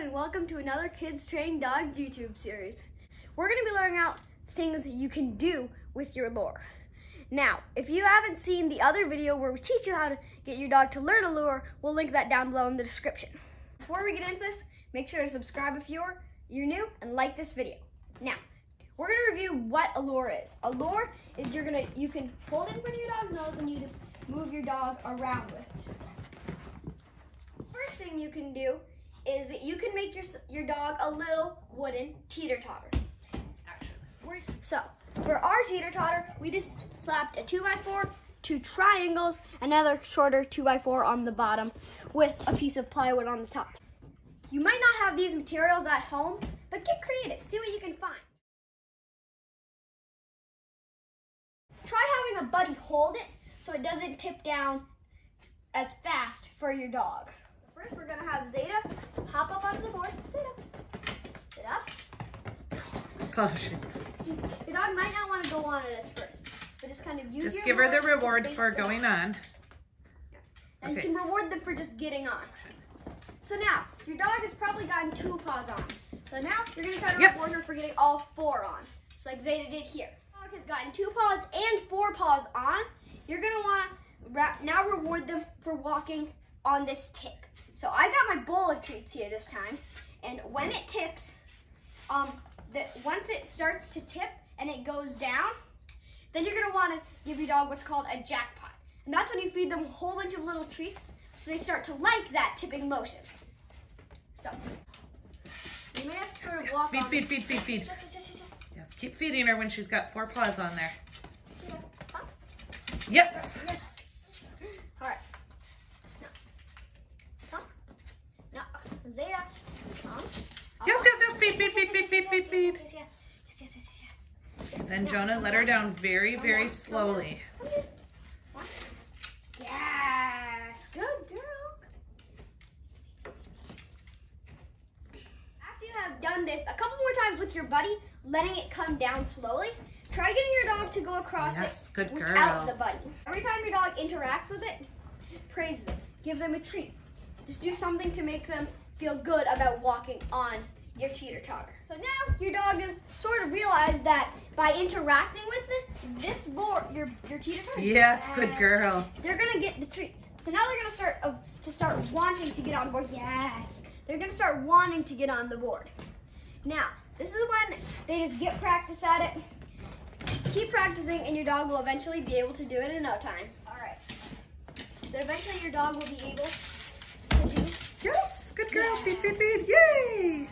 and welcome to another Kids Training Dogs YouTube series. We're going to be learning out things you can do with your lure. Now, if you haven't seen the other video where we teach you how to get your dog to learn a lure, we'll link that down below in the description. Before we get into this, make sure to subscribe if you're, you're new and like this video. Now, we're going to review what a lure is. A lure is you're going to, you can hold it in front of your dog's nose and you just move your dog around with it first thing you can do is you can make your your dog a little wooden teeter totter. So for our teeter totter, we just slapped a two by four, two triangles, another shorter two by four on the bottom with a piece of plywood on the top. You might not have these materials at home, but get creative. See what you can find. Try having a buddy hold it so it doesn't tip down as fast for your dog. First, we're gonna have Zeta hop up onto the board. Zeta, sit up. Gosh. Your dog might not want to go on it at first, but just kind of use Just give her the reward for going on. on. And Okay. you can reward them for just getting on. So now, your dog has probably gotten two paws on. So now, you're gonna try to reward her for getting all four on. Just like Zeta did here. Dog has gotten two paws and four paws on. You're gonna wanna now reward them for walking on this tip. So I got my bowl of treats here this time, and when it tips, um, the, once it starts to tip and it goes down, then you're gonna wanna give your dog what's called a jackpot. And that's when you feed them a whole bunch of little treats so they start to like that tipping motion. So, you may have to sort of walk feed, on feed, feed, feed, feed. Yes, yes, yes, yes, yes. Keep feeding her when she's got four paws on there. Yes. Yes. All right. Now. Come. Now, Zeta. Come. Up. Yes, yes, yes, feed, feed, feed, feed, feed, feed, Yes, feed. yes, yes, yes, yes, yes, yes, yes, yes. Then Jonah let her down. very, very slowly. down, come down. One. Yes, good girl. After you have done this a couple more times with your buddy, letting it come down slowly, try getting your dog to go across Yes, it good without girl. the buddy. Every time your dog interacts with it, praise them, give them a treat. Just do something to make them feel good about walking on your teeter totter. So now your dog has sort of realized that by interacting with it, this board, your your teeter totter. Yes, good girl. They're gonna get the treats. So now they're gonna start uh, to start wanting to get on board. Yes, they're gonna start wanting to get on the board. Now this is when they just get practice at it. Keep practicing, and your dog will eventually be able to do it in no time. All right. Then eventually your dog will be able to do. Yes, good girl. Feed, feed, feed. Yay.